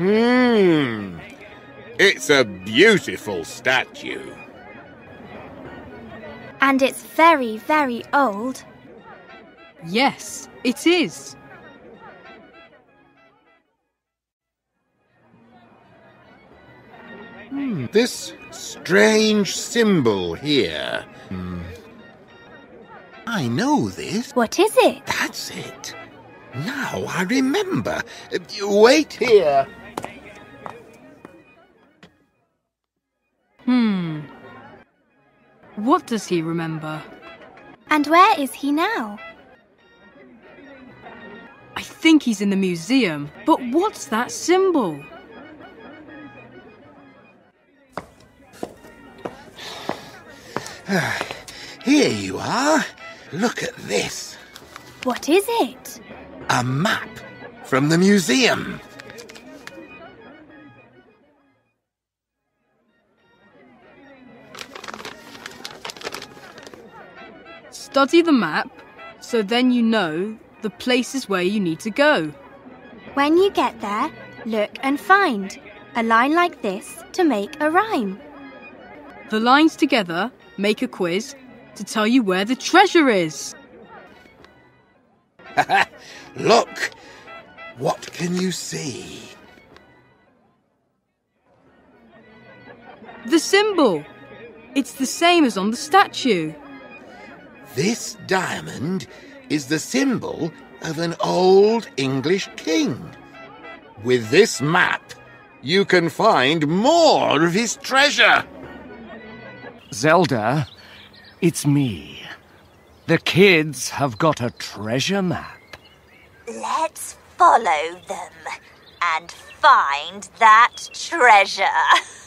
Hmm. It's a beautiful statue. And it's very, very old. Yes, it is. Hmm. This strange symbol here. Hmm. I know this. What is it? That's it. Now I remember. Wait here. What does he remember? And where is he now? I think he's in the museum. But what's that symbol? Here you are. Look at this. What is it? A map from the museum. Study the map so then you know the places where you need to go. When you get there, look and find a line like this to make a rhyme. The lines together make a quiz to tell you where the treasure is. Look. What can you see? The symbol. It's the same as on the statue. This diamond is the symbol of an old English king. With this map, you can find more of his treasure. Zelda, it's me. The kids have got a treasure map. Let's follow them and find that treasure.